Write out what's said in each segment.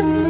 you.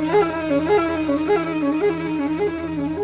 Thank you.